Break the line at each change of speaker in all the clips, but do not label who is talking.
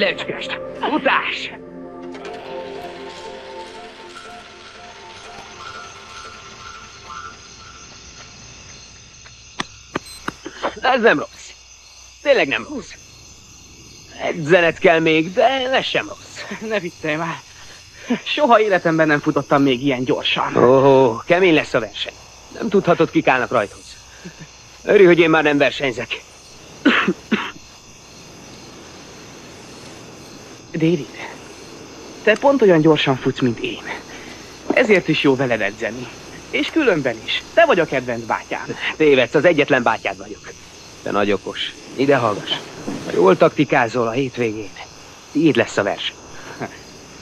Gyere! Gyere! Ne maradj le, öcskest! Utás! Ez nem rossz. Tényleg nem rossz. Egy zenet kell még, de ez sem rossz.
Ne viccelj már. Soha életemben nem futottam még ilyen gyorsan.
Ó, oh, kemény lesz a verseny. Nem tudhatod, kik állnak rajthoz. Örülj, hogy én már nem versenyzek.
David, te pont olyan gyorsan futsz, mint én. Ezért is jó veled edzeni. És különben is. Te vagy a kedvenc bátyám.
Tévedsz, az egyetlen bátyád vagyok. Te nagy okos. Ide hallgass. Ha jól taktikázol a hétvégén, így lesz a verseny.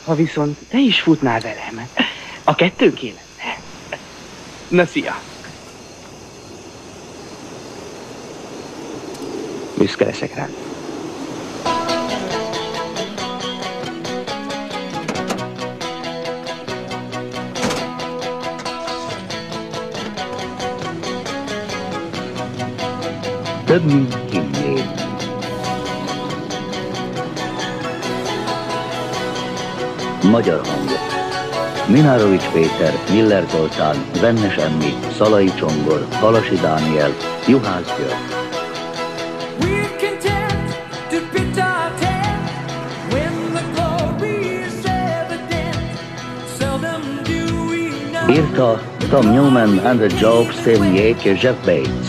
Ha viszont te is futnál velem, a kettőnk lenne. Na, szia!
Büszke leszek rád.
Több, mint hinnéd. Magyar hangok. Minárovics Péter, Miller Zoltán, Vennes Emmi, Szalai Csongor, Halasi Dániel, Juhász György. Írta Tom Newman and the Job, Stephen Yake és Jeff Bates.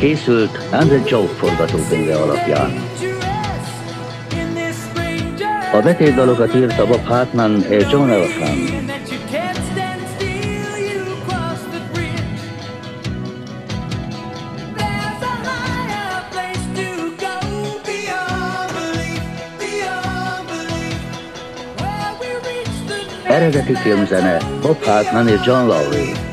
Készült and the Job forgatókönyve alapján. A betétdalokat írta Bob Hartman és John Elfman.
a
Eredeti filmzene Bob Hartman és John Lowry.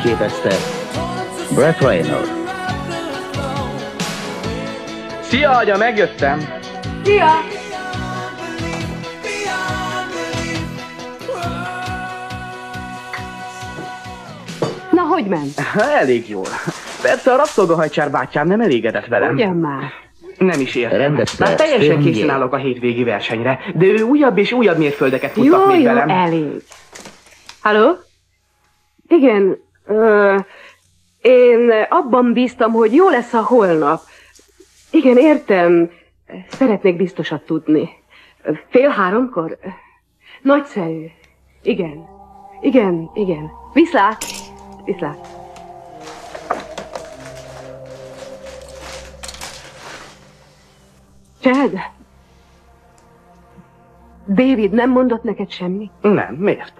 Free.
Fényképezte Brett Reynolds.
Szia, agya, megjöttem!
Szia! Na, hogy ment?
Elég jól. Persze a rabszolgahajcsár bátyám nem elégedett velem.
Ugyan már.
Nem is értem.
Rendezte
Már teljesen
Stephen
készen állok a hétvégi versenyre, de ő újabb és újabb mérföldeket futtat
Jó,
még
jó,
velem.
elég. Halló? Igen, én abban bíztam, hogy jó lesz a holnap. Igen, értem. Szeretnék biztosat tudni. Fél háromkor? Nagyszerű. Igen. Igen, igen. Viszlát. Viszlát. Chad? David nem mondott neked semmi?
Nem, miért?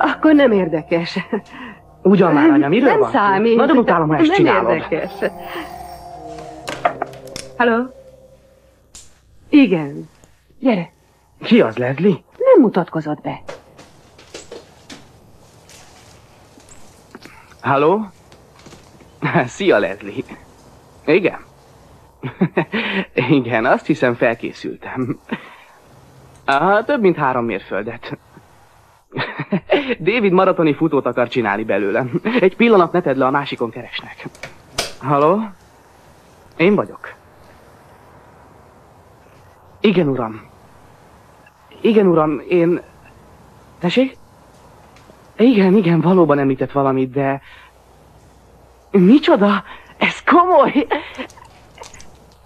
Akkor nem érdekes.
Ugyan már, anya, miről
nem
van szó?
számít.
Nagyon utálom, ha ezt
nem
csinálod.
érdekes. Halló? Igen. Gyere.
Ki az, Leslie?
Nem mutatkozott be.
Halló? Szia, Leslie. Igen? Igen, azt hiszem felkészültem. Aha, több mint három mérföldet. David maratoni futót akar csinálni belőlem. Egy pillanat ne tedd le, a másikon keresnek. Halló? Én vagyok. Igen, uram. Igen, uram, én... Tessék? Igen, igen, valóban említett valamit, de... Micsoda? Ez komoly!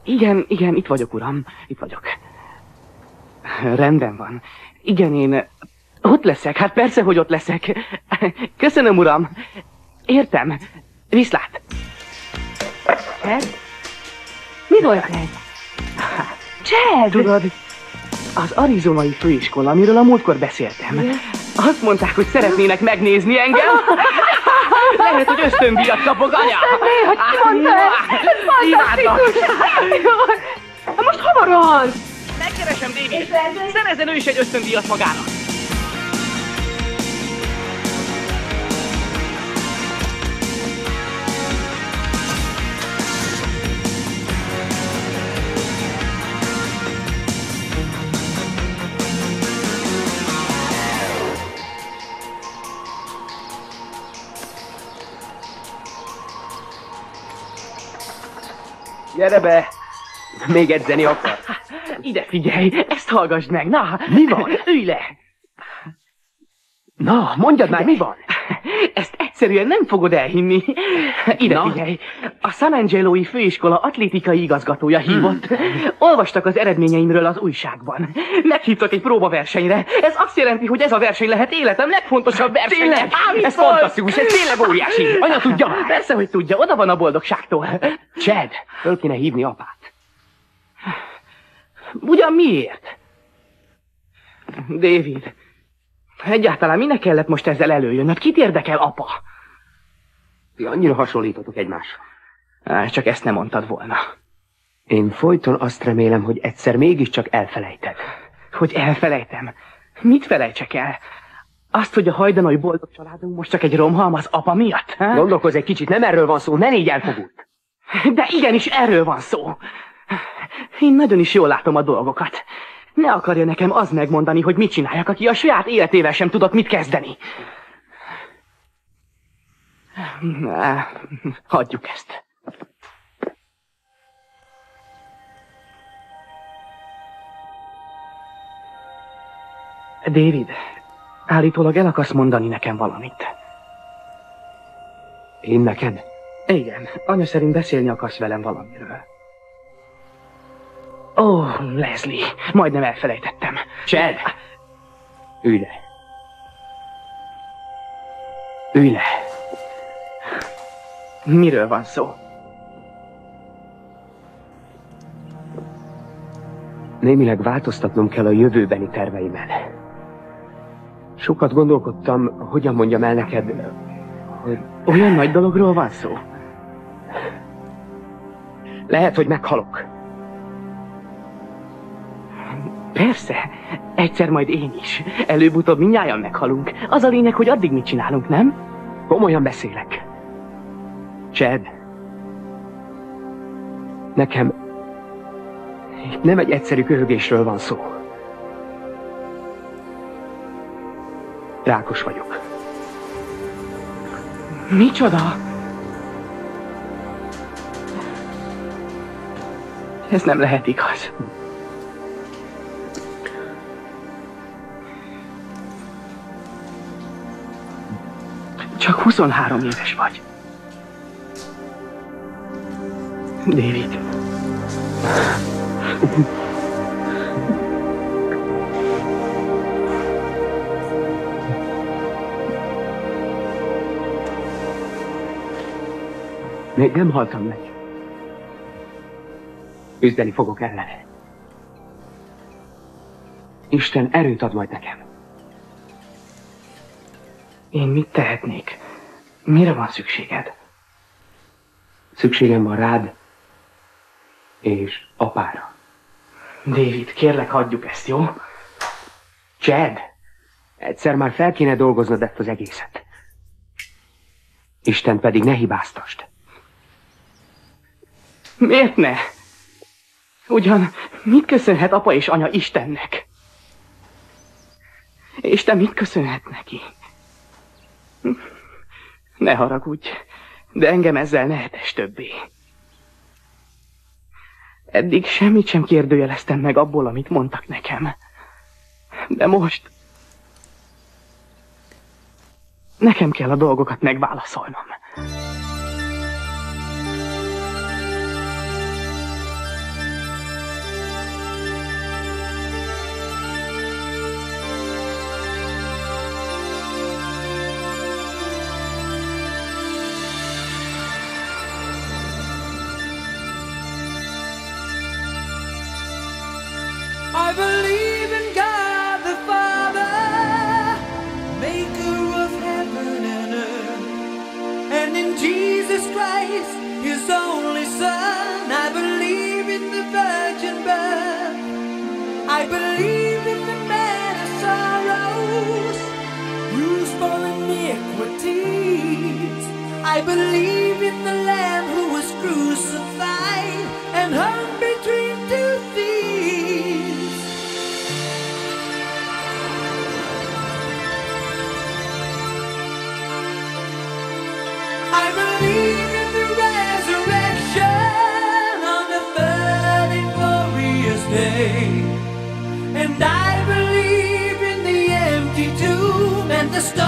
Igen, igen, itt vagyok, uram. Itt vagyok. Rendben van. Igen, én... Ott leszek, hát persze, hogy ott leszek. Köszönöm, uram. Értem. Viszlát.
Chad? Mi volt ez? Chad!
Tudod, az arizonai főiskola, amiről a múltkor beszéltem.
Igen?
Azt mondták, hogy szeretnének megnézni engem. Lehet, hogy ösztöndíjat kapok, anya.
hogy ki mondta ezt? Most hova rohan?
Megkeresem David. Szerezzen ő is egy ösztöndíjat magának.
Gyere be! Még edzeni akar?
Ide figyelj, ezt hallgassd meg, na!
Mi van?
Ülj le!
Na, mondjad már, mi van?
Ezt egyszerűen nem fogod elhinni. Ide
Na?
figyelj! A San Angeloi főiskola atlétikai igazgatója hívott. Olvastak az eredményeimről az újságban. Meghívtak egy próbaversenyre. Ez azt jelenti, hogy ez a verseny lehet életem legfontosabb versenye.
Tényleg?
Á, mit
Ez fantasztikus, ez tényleg óriási. Anya tudja.
Persze, hogy tudja, oda van a boldogságtól.
Chad, föl kéne hívni apát.
Ugyan miért? David, egyáltalán minek kellett most ezzel előjönnöd? Kit érdekel apa?
Ti annyira hasonlítotok egymásra.
Á, csak ezt nem mondtad volna.
Én folyton azt remélem, hogy egyszer mégiscsak elfelejted.
Hogy elfelejtem. Mit felejtsek el? Azt, hogy a hajdanai boldog családunk most csak egy romhalmaz apa miatt? Ha?
Gondolkozz egy kicsit, nem erről van szó, ne légy elfogult.
De igenis erről van szó. Én nagyon is jól látom a dolgokat. Ne akarja nekem az megmondani, hogy mit csináljak, aki a saját életével sem tudott mit kezdeni. Á, Hagyjuk ezt. David, állítólag el akarsz mondani nekem valamit.
Én neked?
Igen, anya szerint beszélni akarsz velem valamiről. Ó, oh, Leslie, majdnem elfelejtettem.
Chad! Ülj le. Ülj le.
Miről van szó?
Némileg változtatnom kell a jövőbeni terveimen. Sokat gondolkodtam, hogyan mondjam el neked, hogy
Olyan nagy dologról van szó?
lehet, hogy meghalok.
Persze, egyszer majd én is. Előbb-utóbb mindnyájan meghalunk. Az a lényeg, hogy addig mit csinálunk, nem?
Komolyan beszélek. Chad. Nekem itt nem egy egyszerű köhögésről van szó. Rákos vagyok.
Micsoda? Ez nem lehet igaz. 23 éves vagy. David.
Még nem haltam meg. Küzdeni fogok ellene. Isten erőt ad majd nekem.
Én mit tehetnék? Mire van szükséged?
Szükségem van rád és apára.
David, kérlek, hagyjuk ezt, jó?
Chad, egyszer már fel kéne dolgoznod ezt az egészet. Isten pedig ne hibáztast.
Miért ne? Ugyan mit köszönhet apa és anya Istennek? És te mit köszönhet neki? Ne haragudj, de engem ezzel ne hetes többé. Eddig semmit sem kérdőjeleztem meg abból, amit mondtak nekem. De most... Nekem kell a dolgokat megválaszolnom.
I believe in the Lamb who was crucified and hung between two thieves. I believe in the resurrection on the third glorious day. And I believe in the empty tomb and the stone.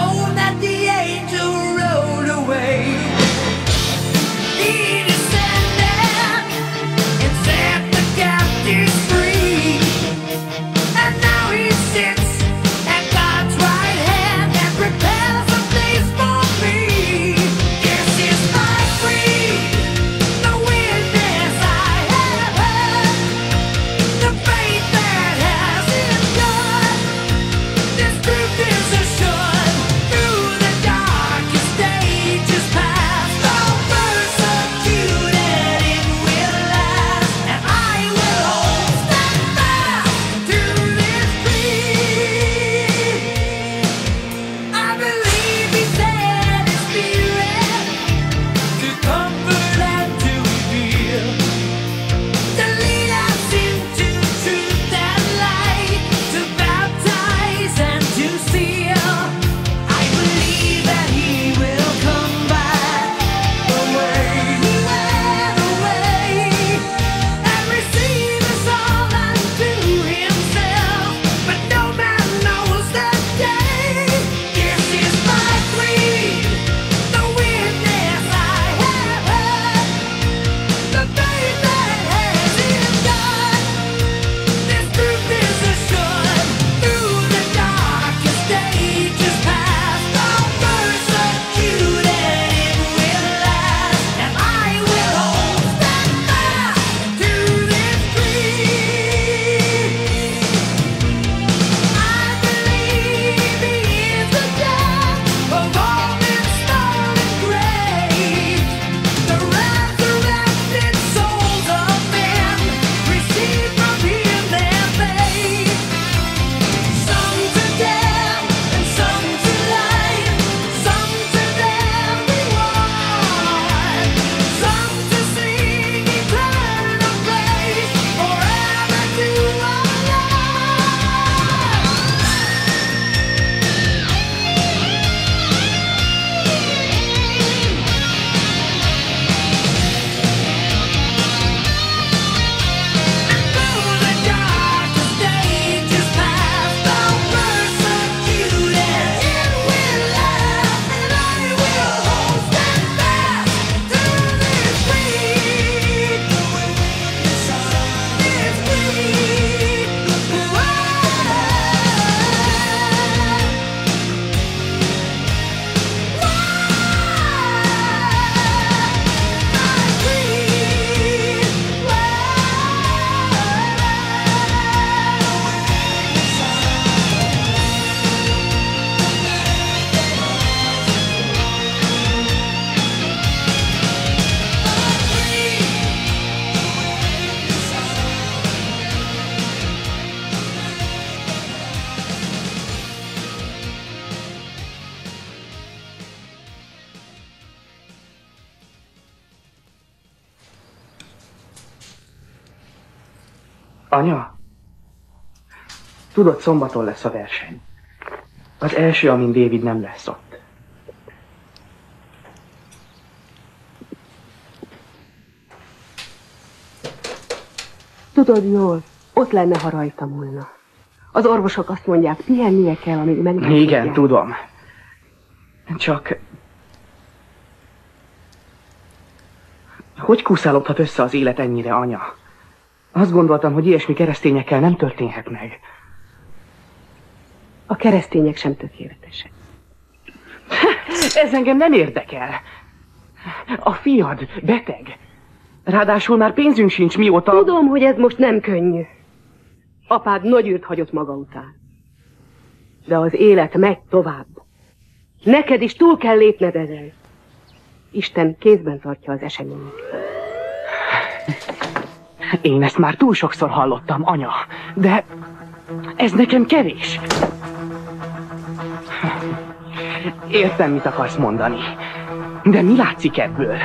Anya? Tudod, szombaton lesz a verseny. Az első, amin David nem lesz ott.
Tudod jól, ott lenne, ha rajta múlna. Az orvosok azt mondják, pihennie kell, amíg meg
Igen,
tudják.
tudom. Csak... Hogy kuszálódhat össze az élet ennyire, anya? Azt gondoltam, hogy ilyesmi keresztényekkel nem történhet meg.
A keresztények sem tökéletesek.
Ez engem nem érdekel. A fiad beteg. Ráadásul már pénzünk sincs mióta...
Tudom, hogy ez most nem könnyű. Apád nagy űrt hagyott maga után. De az élet megy tovább. Neked is túl kell lépned ezen. Isten kézben tartja az eseményeket.
Én ezt már túl sokszor hallottam, anya. De ez nekem kevés. Értem, mit akarsz mondani. De mi látszik ebből?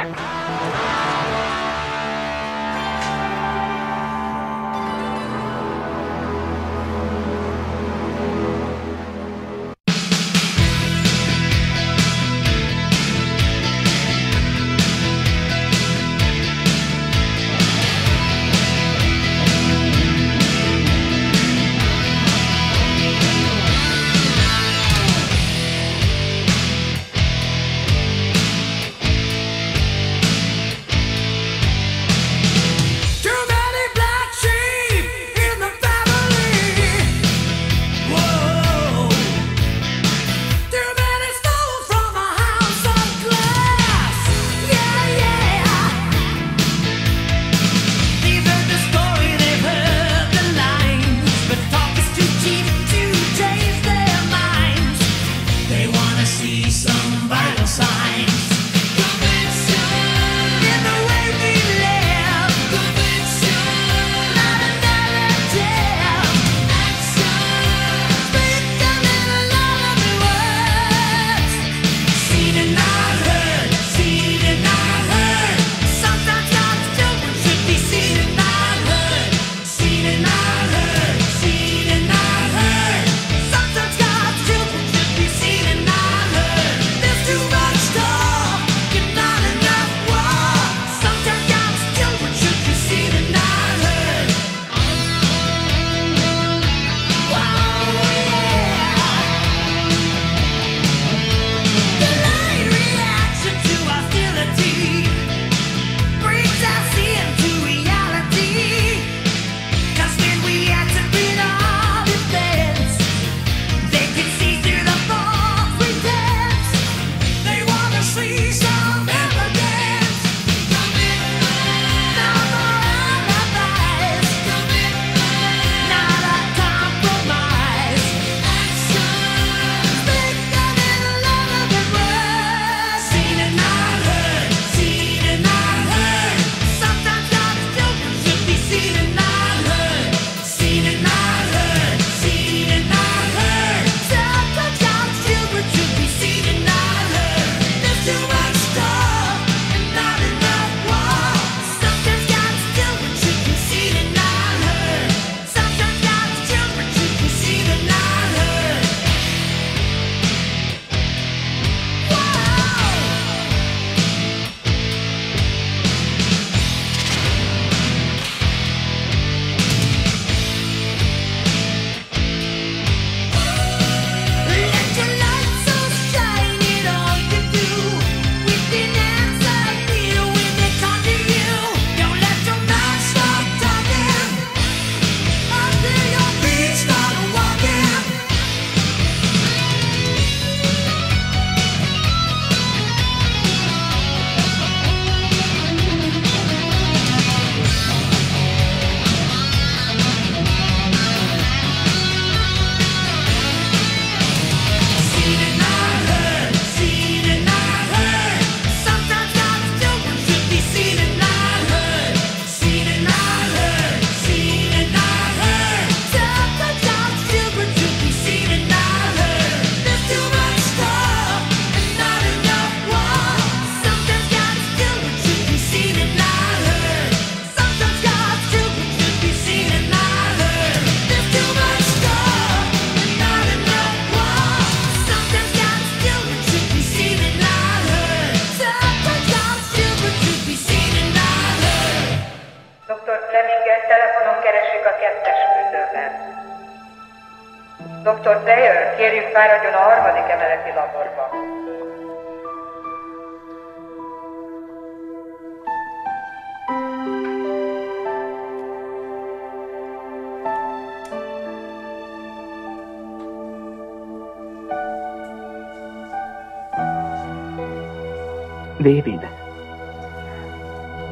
David.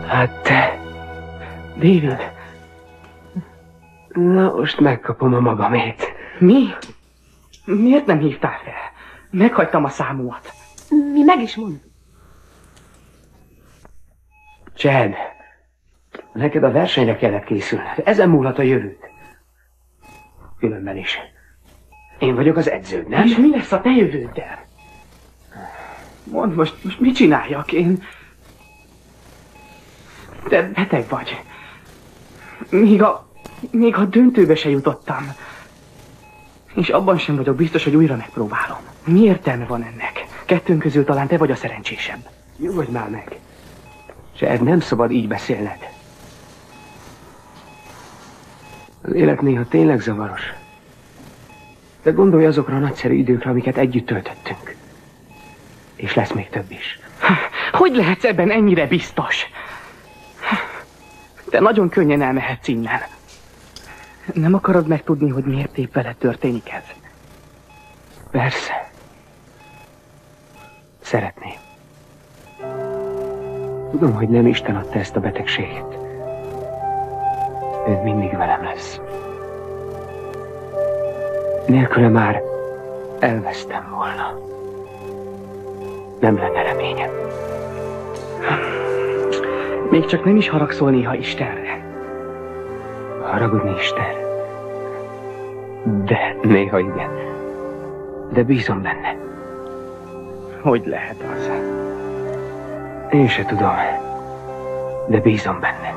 Hát te,
David.
na most megkapom a magamét.
Mi? Miért nem hívtál fel? Meghagytam a számomat.
Mi meg is mondjuk.
Chad, neked a versenyre kellett készülned. Ezen múlhat a jövőd. Különben is. Én vagyok az edződ, nem?
És mi lesz a te jövőddel? Mondd most, most mit csináljak? Én... Te beteg vagy. Még a... Még a döntőbe se jutottam. És abban sem vagyok biztos, hogy újra megpróbálom. Mi értelme van ennek? Kettőnk közül talán te vagy a szerencsésebb.
Nyugodj már meg. Chad, nem szabad így beszélned. Az élet néha tényleg zavaros. De gondolj azokra a nagyszerű időkre, amiket együtt töltöttünk. És lesz még több is.
Hogy lehetsz ebben ennyire biztos? Te nagyon könnyen elmehetsz innen. Nem akarod megtudni, hogy miért épp veled történik ez?
Persze. Szeretném. Tudom, hogy nem Isten adta ezt a betegséget. Ő mindig velem lesz. Nélküle már elvesztem volna. Nem lenne reményem.
Még csak nem is haragszol néha Istenre.
Haragudni Isten. De néha igen. De bízom benne.
Hogy lehet az?
Én se tudom. De bízom benne.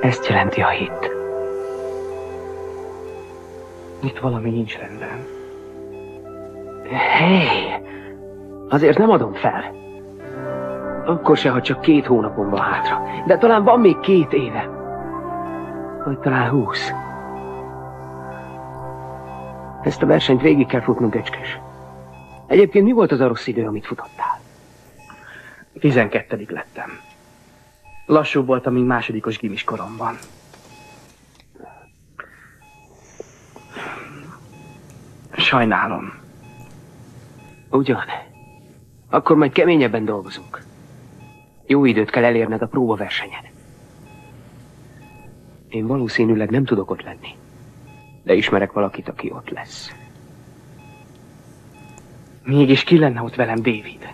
Ezt jelenti a hit.
Itt valami nincs rendben.
Hé! Azért nem adom fel. Akkor se, ha csak két hónapom van hátra. De talán van még két éve. Vagy talán húsz. Ezt a versenyt végig kell futnunk, öcskés. Egyébként mi volt az a rossz idő, amit futottál?
Tizenkettedik lettem. Lassú voltam, mint másodikos gimis koromban. Sajnálom.
Ugyan. Akkor majd keményebben dolgozunk. Jó időt kell elérned a próbaversenyen. Én valószínűleg nem tudok ott lenni. De ismerek valakit, aki ott lesz.
Mégis ki lenne ott velem, David?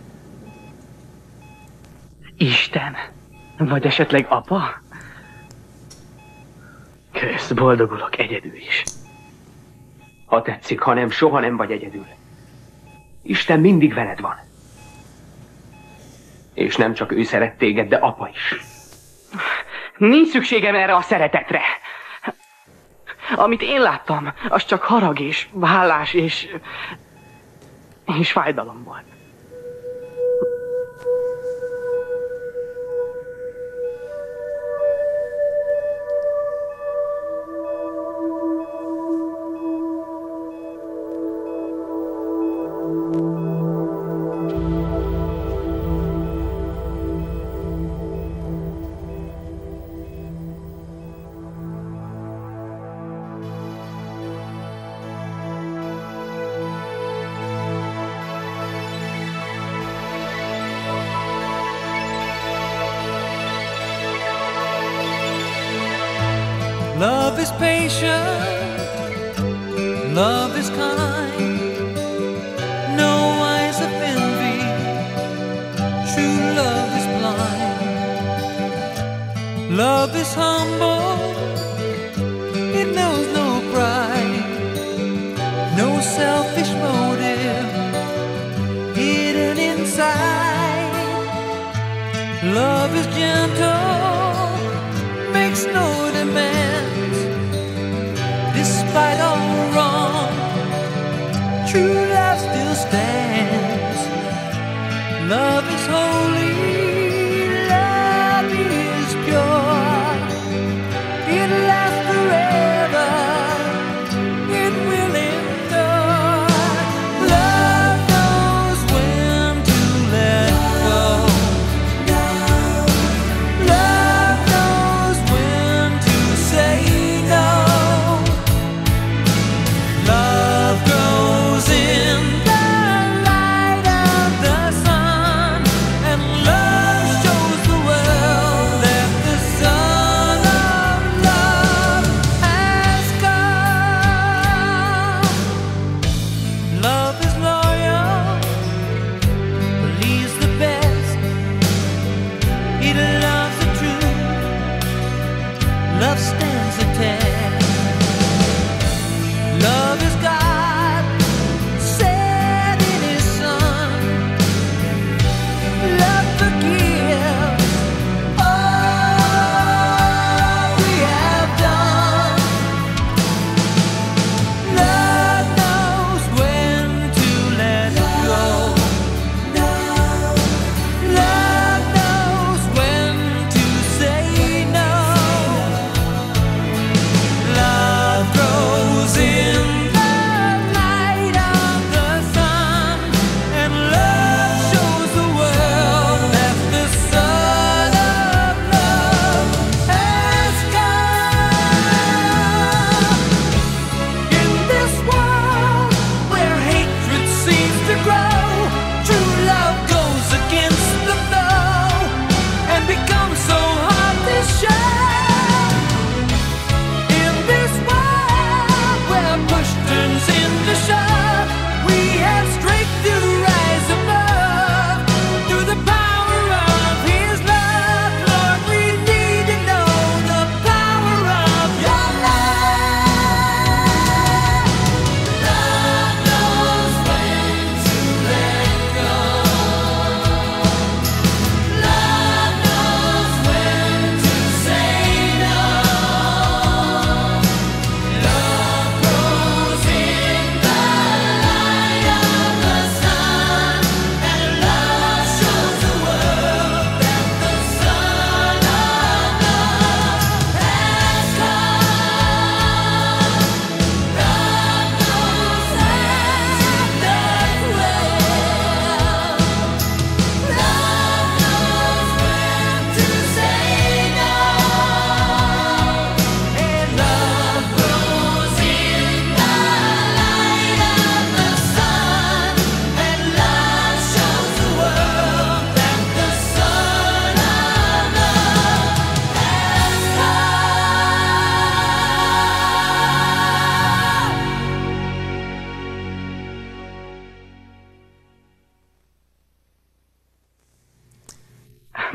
Isten? Vagy esetleg apa? Kösz, boldogulok egyedül is.
Ha tetszik, ha nem, soha nem vagy egyedül. Isten mindig veled van. És nem csak ő szeret téged, de apa is.
Nincs szükségem erre a szeretetre. Amit én láttam, az csak harag és vállás és... és fájdalom volt.
Love is patient, love is kind. No eyes of envy, true love is blind. Love is humble, have.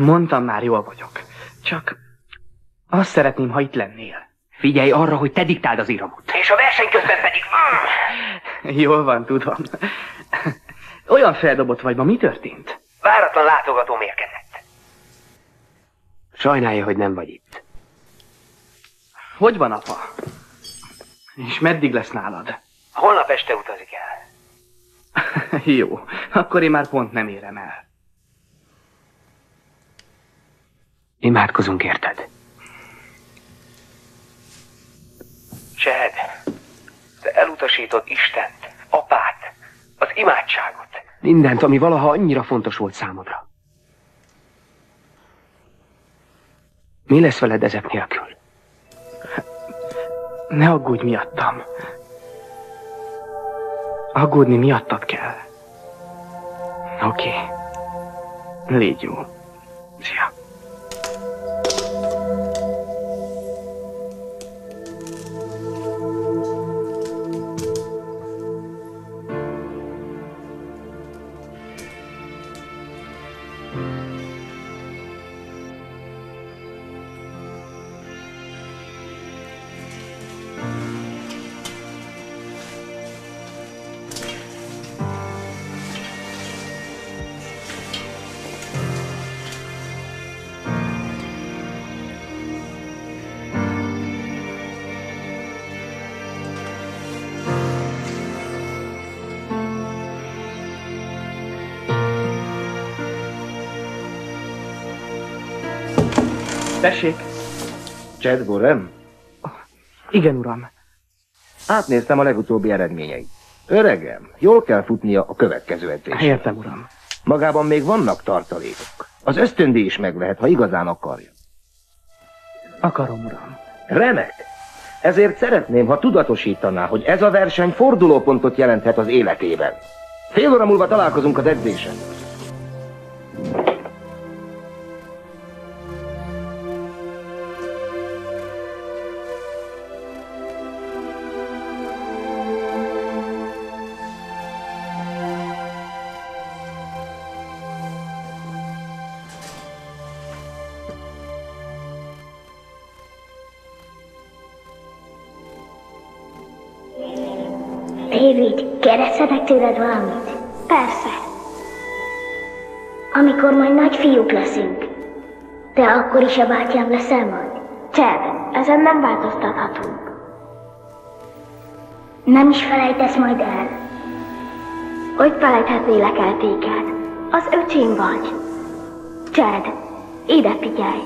Mondtam már, jól vagyok. Csak azt szeretném, ha itt lennél.
Figyelj arra, hogy te diktáld az iramot. És a verseny közben pedig...
Jól van, tudom. Olyan feldobott vagy ma, mi történt?
Váratlan látogatóm érkezett. Sajnálja, hogy nem vagy itt.
Hogy van, apa? És meddig lesz nálad?
Holnap este utazik el.
Jó, akkor én már pont nem érem el.
Imádkozunk érted. Chad, te elutasítod Istent, apát, az imádságot. Mindent, ami valaha annyira fontos volt számodra. Mi lesz veled ezek nélkül?
Ne aggódj miattam. Aggódni miattad kell. Oké. Légy jó. Tessék.
Chad Gorham?
Igen, uram.
Átnéztem a legutóbbi eredményeit. Öregem, jól kell futnia a következő edzésre.
Értem, uram.
Magában még vannak tartalékok. Az ösztöndíj is meg lehet, ha igazán akarja.
Akarom, uram.
Remek! Ezért szeretném, ha tudatosítaná, hogy ez a verseny fordulópontot jelenthet az életében. Fél óra múlva találkozunk az edzésen.
David, kérdezhetek tőled valamit? Persze. Amikor majd nagy fiúk leszünk, te akkor is a bátyám leszel majd? Csed, ezen nem változtathatunk. Nem is felejtesz majd el. Hogy felejthetnélek el téged? Az öcsém vagy. Csed, ide figyelj.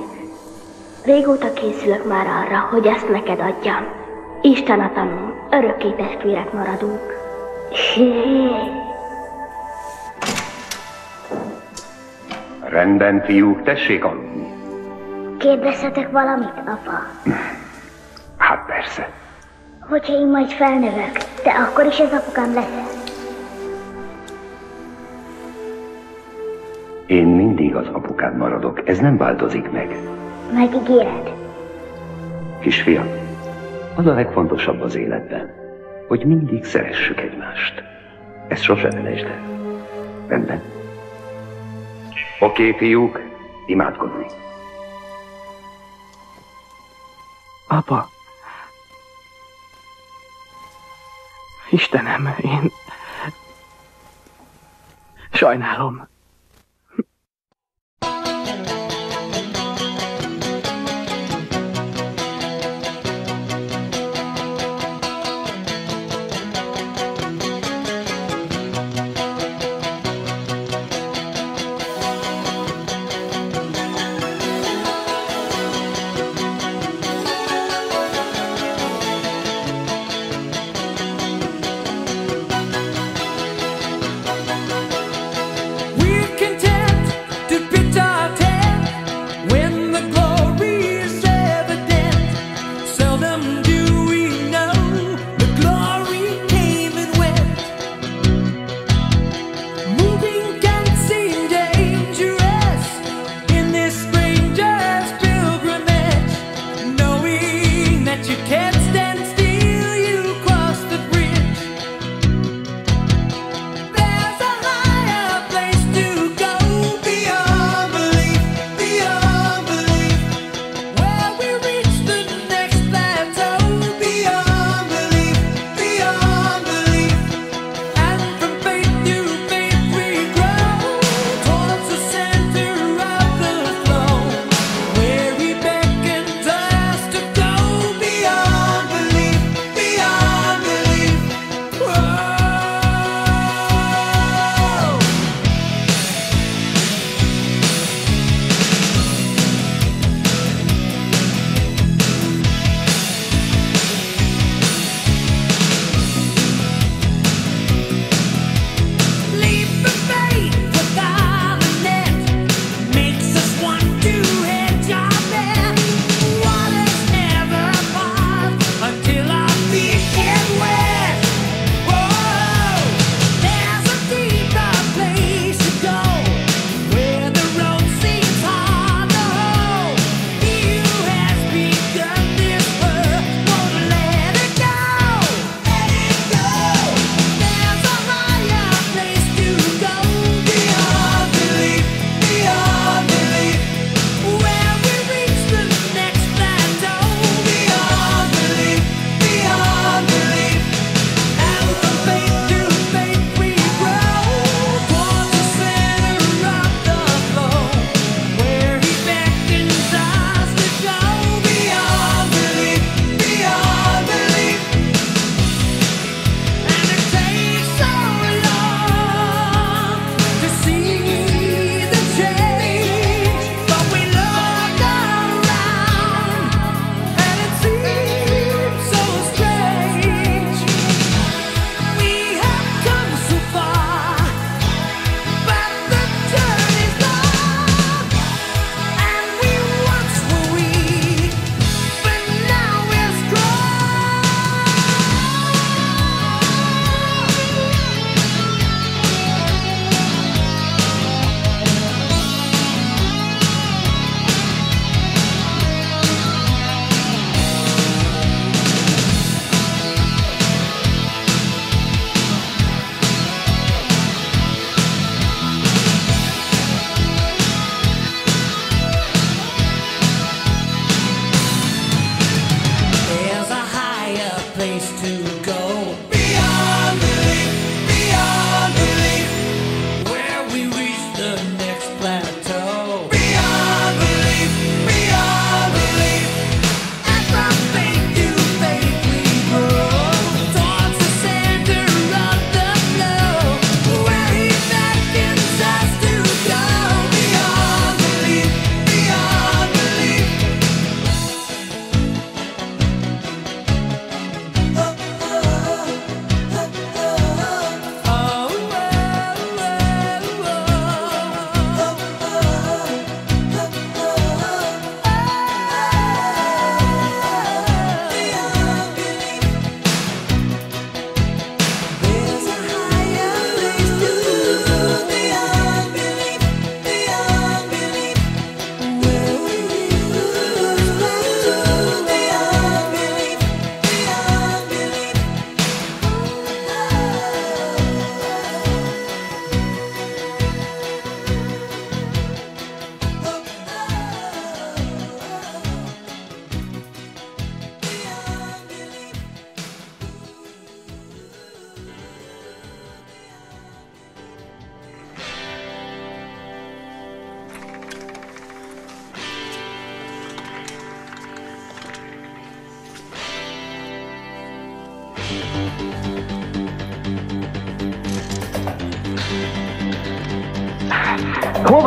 Régóta készülök már arra, hogy ezt neked adjam. Isten a tanul, örökké testvérek maradunk.
Rendben, fiúk, tessék aludni.
Kérdezhetek valamit, apa?
Hát persze.
Hogyha én majd felnövök, te akkor is az apukám leszel.
Én mindig az apukád maradok, ez nem változik meg.
Megígéred?
Kisfiam, az a legfontosabb az életben, hogy mindig szeressük egymást. Ezt sose felejtsd el. Rendben? Oké, fiúk, imádkozni.
Apa. Istenem, én... Sajnálom.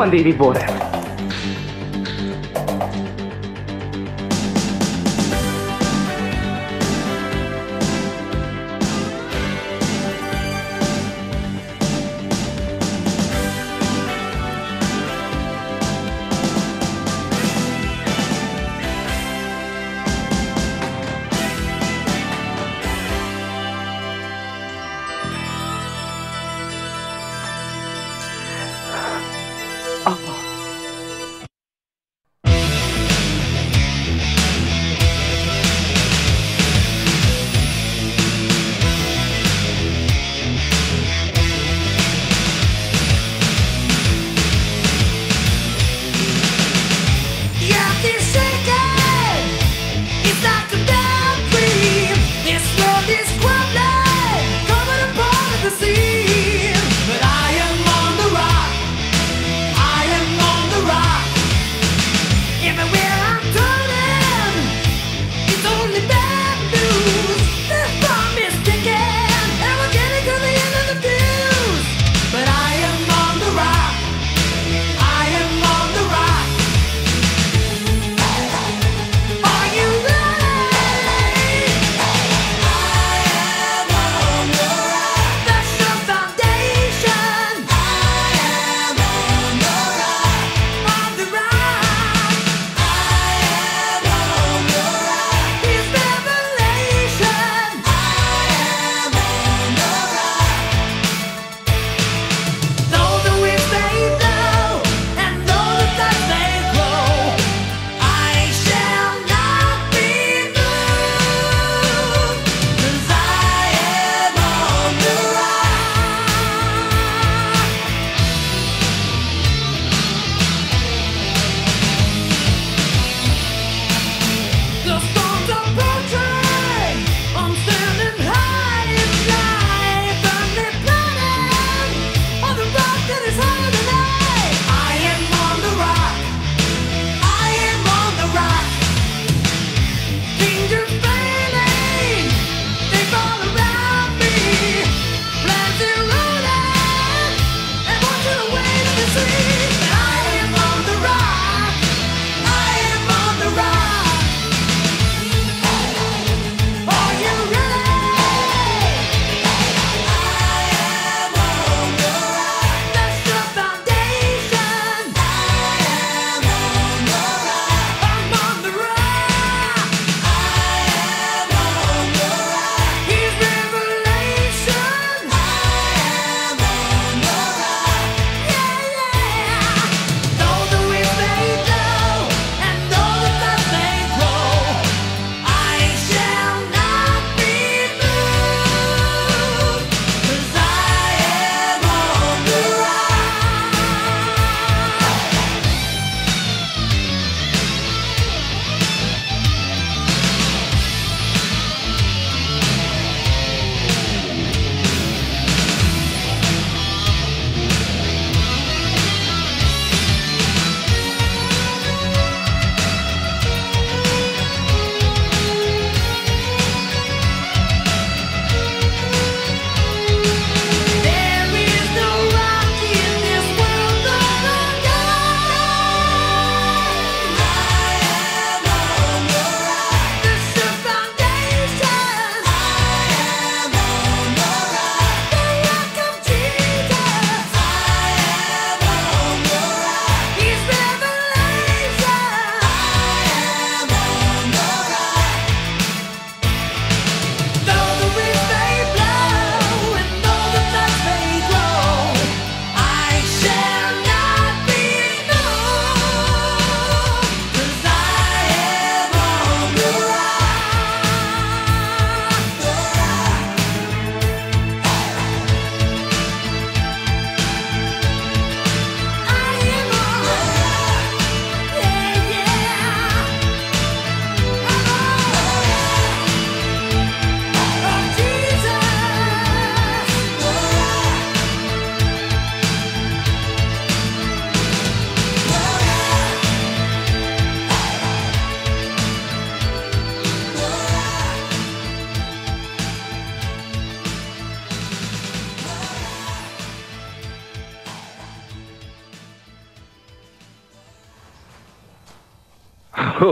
Hol van David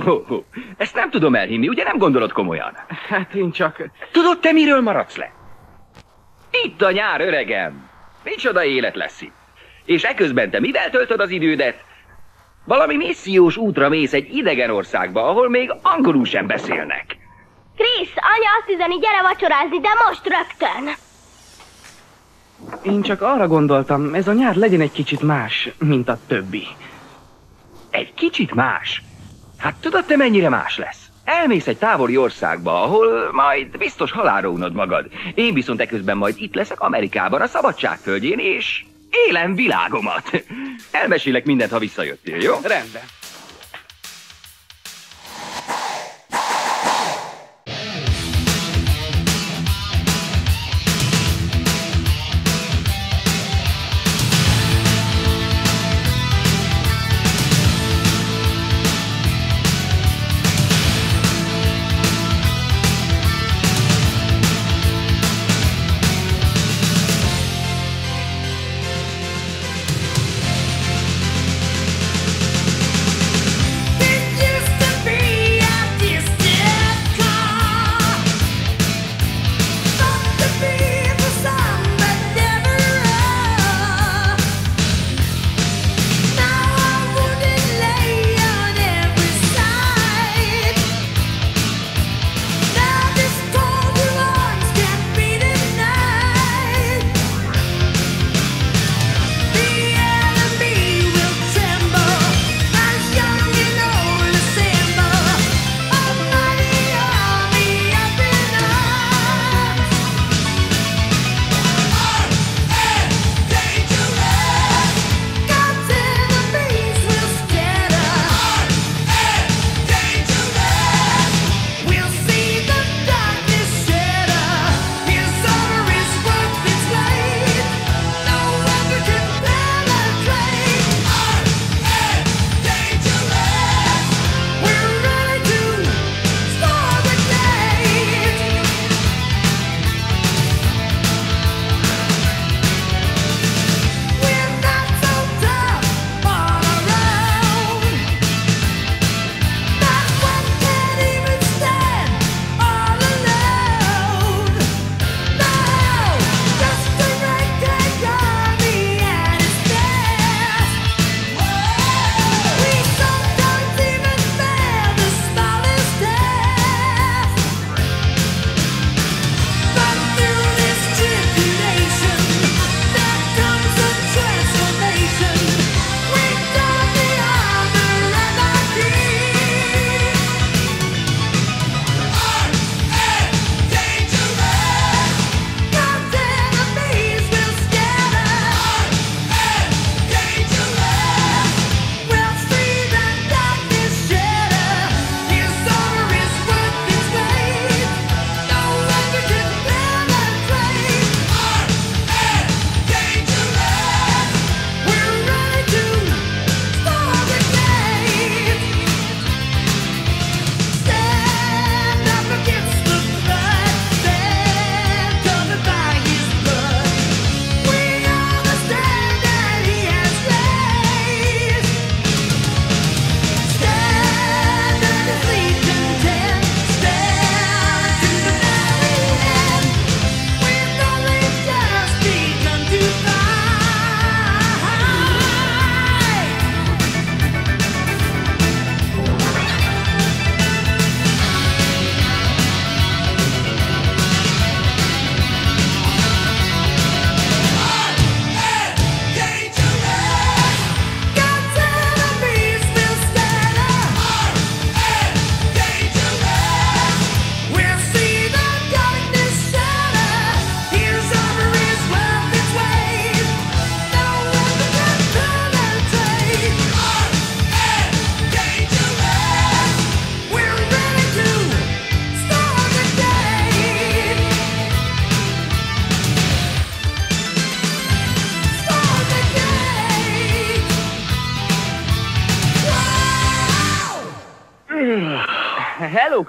Ho. Ezt nem tudom elhinni, ugye nem gondolod komolyan?
Hát én csak...
Tudod, te miről maradsz le? Itt a nyár, öregem. Micsoda élet lesz itt. És eközben te mivel töltöd az idődet? Valami missziós útra mész egy idegen országba, ahol még angolul sem beszélnek.
Krisz, anya azt üzeni, gyere vacsorázni, de most rögtön.
Én csak arra gondoltam, ez a nyár legyen egy kicsit más, mint a többi.
Egy kicsit más? Hát tudod te mennyire más lesz? Elmész egy távoli országba, ahol majd biztos halálra unod magad. Én viszont eközben majd itt leszek Amerikában, a szabadság földjén, és élem világomat. Elmesélek mindent, ha visszajöttél, jó?
Rendben.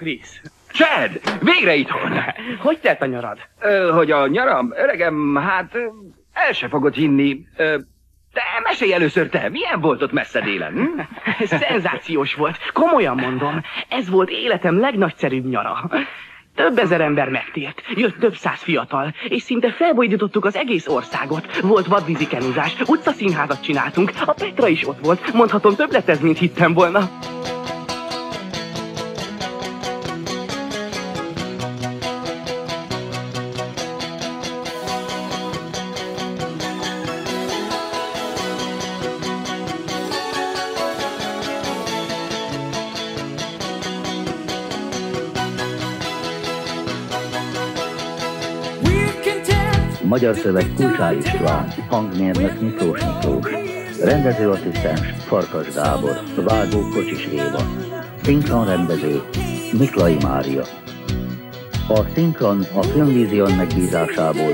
Chris!
Chad! Végre itthon!
Hogy telt a nyarad?
Ö, hogy a nyaram, öregem, hát el se fogod hinni. Ö, Te mesélj először te, milyen volt ott messze délen? Hm?
Szenzációs volt. Komolyan mondom. Ez volt életem legnagyszerűbb nyara. Több ezer ember megtért, jött több száz fiatal, és szinte felbojdítottuk az egész országot. Volt vadvízikenuzás, utcaszínházat csináltunk, a Petra is ott volt, mondhatom több lett ez, mint hittem volna.
Magyar szöveg Kulcsár István, hangmérnök Miklós Miklós, rendezőasszisztens Farkas Gábor, vágó Kocsis Éva, szinkronrendező Miklai Mária. A szinkron a Filmvízion megbízásából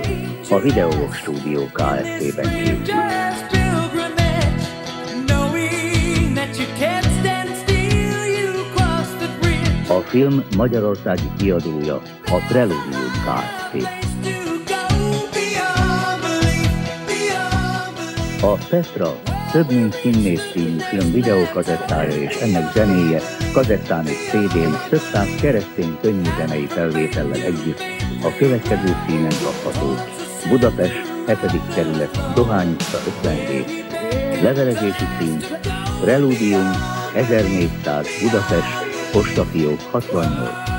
a Videóvok Stúdió Kft-ben. A film magyarországi kiadója a Preludium Kft. A Petra több mint színnéz című film videókazettája és ennek zenéje kazettán és CD-n több száz keresztény könnyű zenei felvétellel együtt a következő címen kapható. Budapest, 7. kerület, Dohány utca 57. Levelezési cím Preludium 1400 Budapest, postafiók 68.